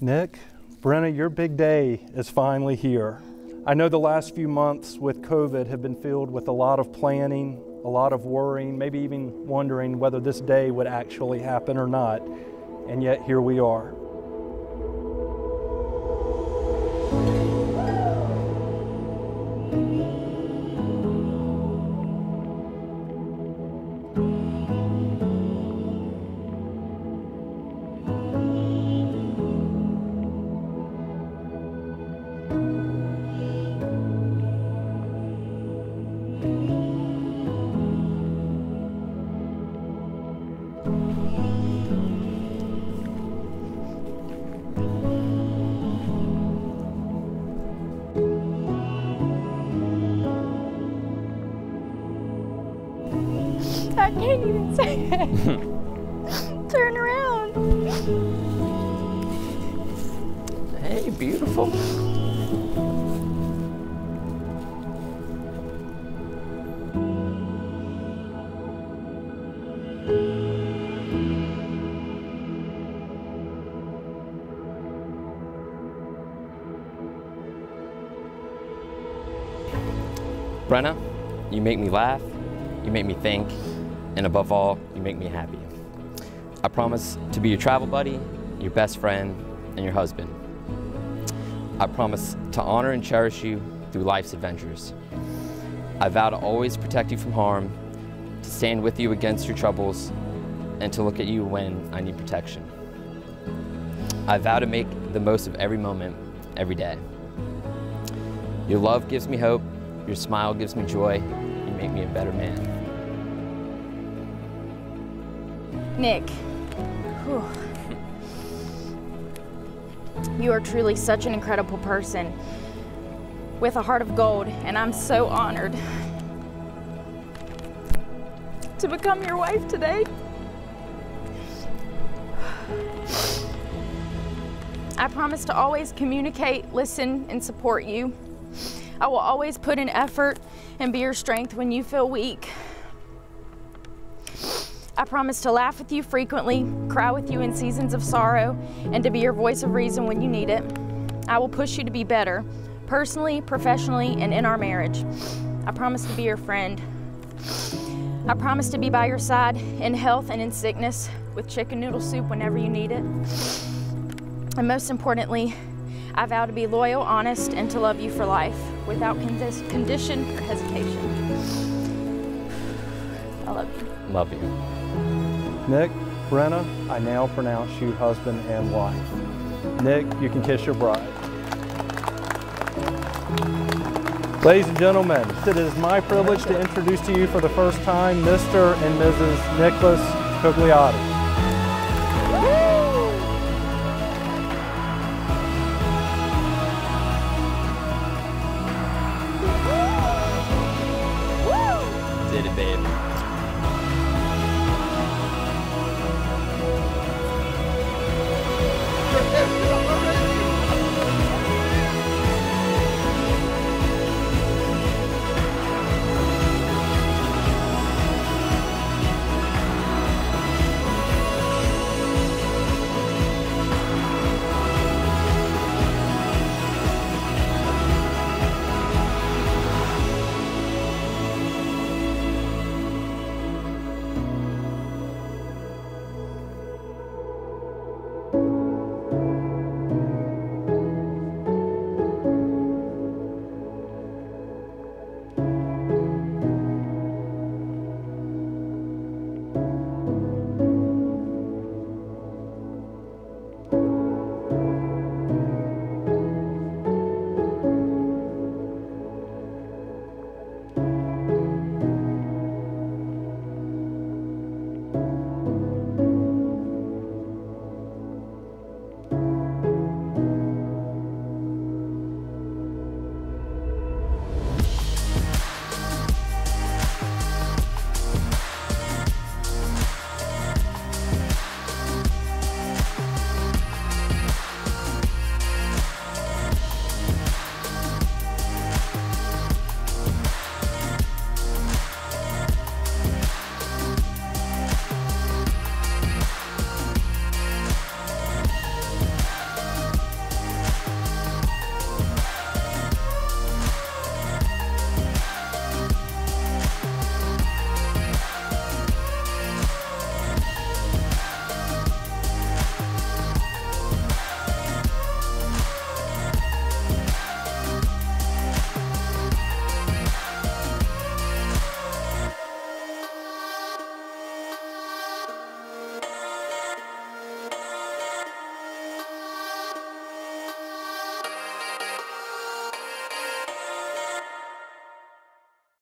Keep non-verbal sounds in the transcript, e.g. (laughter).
Nick, Brenna, your big day is finally here. I know the last few months with COVID have been filled with a lot of planning, a lot of worrying, maybe even wondering whether this day would actually happen or not. And yet here we are. I can't even say it. (laughs) Turn around. Hey, beautiful. Brenna, you make me laugh, you make me think, and above all, you make me happy. I promise to be your travel buddy, your best friend, and your husband. I promise to honor and cherish you through life's adventures. I vow to always protect you from harm, to stand with you against your troubles, and to look at you when I need protection. I vow to make the most of every moment, every day. Your love gives me hope, your smile gives me joy, you make me a better man. Nick. Whew. You are truly such an incredible person with a heart of gold, and I'm so honored to become your wife today. I promise to always communicate, listen, and support you. I will always put in effort and be your strength when you feel weak. I promise to laugh with you frequently, cry with you in seasons of sorrow, and to be your voice of reason when you need it. I will push you to be better, personally, professionally, and in our marriage. I promise to be your friend. I promise to be by your side in health and in sickness with chicken noodle soup whenever you need it. And most importantly, I vow to be loyal, honest, and to love you for life without condition or hesitation. I love you. Love you. Nick, Brenna, I now pronounce you husband and wife. Nick, you can kiss your bride. Ladies and gentlemen, it is my privilege to introduce to you for the first time Mr. and Mrs. Nicolas Cogliotti.